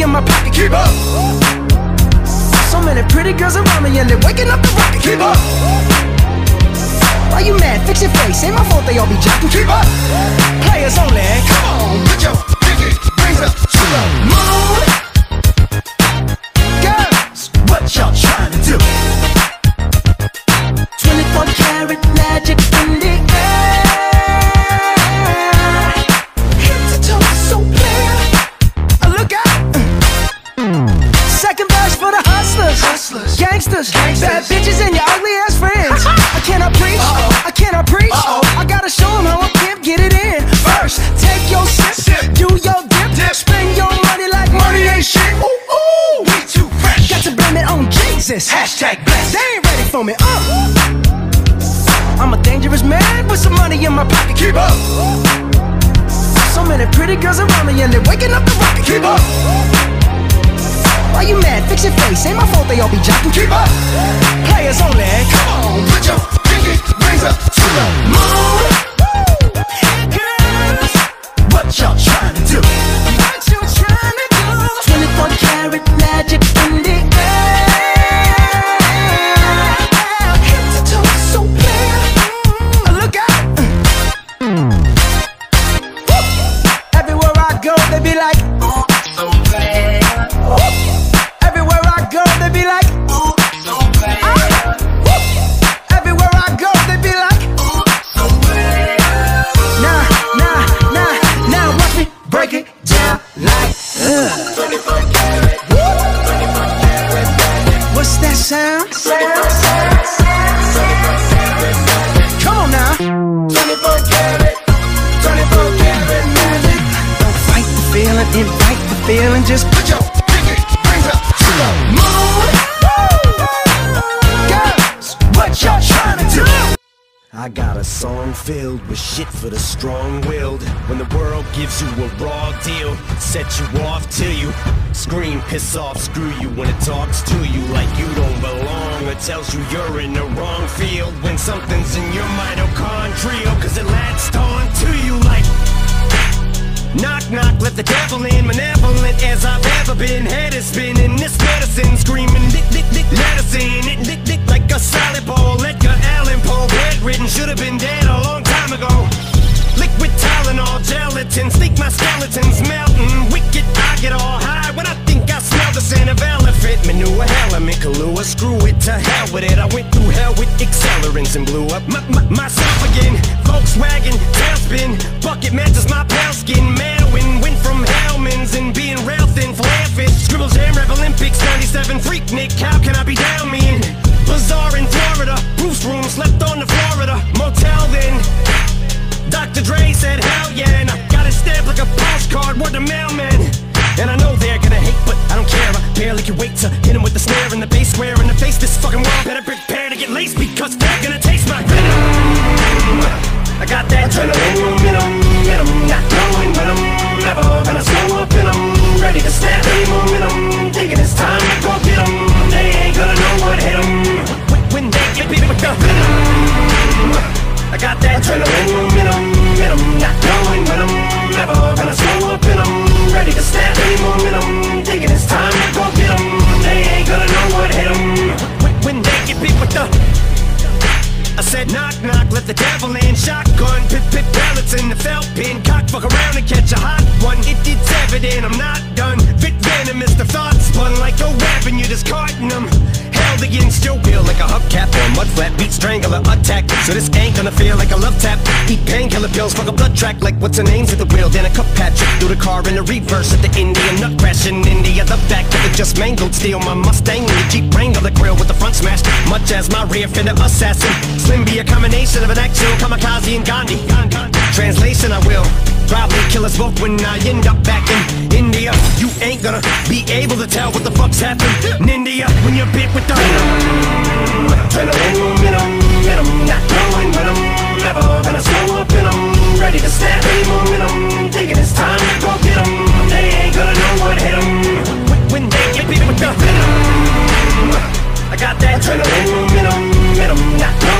money in my pocket, keep up. So many pretty girls around me, and they're waking up the rocket, keep up. Why you mad? Fix your face. Ain't my fault they all be jacking. Keep up. Players only. Come on, put your pinky rings up to the moon. Girls, what y'all? on. Uh. I'm a dangerous man with some money in my pocket. Keep up. So many pretty girls around me and they're waking up the rocket. Keep up. Why you mad? Fix your face. Ain't my fault they all be jocking. Keep up. Players only. Come on, put your pinky rings up to the moon. just put your pinky rings up to the moon. Girls, what y'all trying to do? I got a song filled with shit for the strong-willed When the world gives you a raw deal Set you off till you Scream, piss off, screw you When it talks to you like you don't belong Or tells you you're in the wrong field When something's in your mitochondrial Cause it latched on the devil in, malevolent as I've ever been. Head is spinning, this medicine screaming, dick, dick, dick, in. It dick, dick like a salad bowl. Edgar Allan Poe, bedridden, should have been dead a long time ago. Liquid Tylenol, gelatin, sneak my skeletons melting. Wicked, I get all high when I think I smell the scent of elephant manure. Element Kahlua, screw it to hell with it. I went through hell with accelerants and blew up my, my, myself again. Volkswagen, tailspin, bucket matches my pale skin. Manwin, 97, Freaknik. How can I be down mean? Bazaar in Florida, Bruce room, slept on the Florida motel then. Dr. Dre said, hell yeah, and I got it stamped like a postcard, word the mailman. And I know they're gonna hate, but I don't care. I barely can wait to hit him with the snare and the bass square in the face. This fucking world pip pellets in the felt pin Cock fuck around and catch a hot one. It, It's evident I'm not done. Fit venomous, the thoughts spun like a weapon You're discarding them Against your will like a hubcap. Or a mud flat beat strangler attack. So this ain't gonna feel like a love tap. Eat painkiller pills, fuck a blood track. Like what's her name's at the wheel? Then a cup patch. Through the car in the reverse At the Indian nut crash. In India The back of it just mangled Steal my Mustang and the Jeep Wrangler grill with the front smashed. Much as my rear fender assassin. Slim be a combination of an actual kamikaze and Gandhi. Translation I will Probably kill us both when I end up back in India. You ain't gonna be able to tell what the fuck's happened in India. When you're bit with the momentum got that adrenaline momentum And not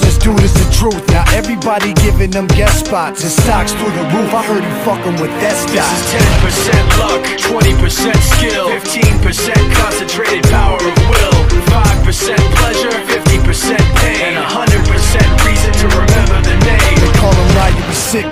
this dude is the truth. Now everybody giving them guest spots and stocks through the roof. I heard he fucking with that This is 10% luck, 20% skill, 15%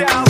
Styles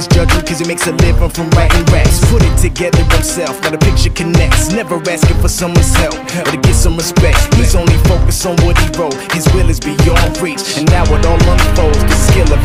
misjudge him cause he makes a living from writing raps. Put it together himself, now the picture connects. Never asking for someone's help or to get some respect. He's only focused on what he wrote, his will is beyond reach, and now it all unfolds. The skill of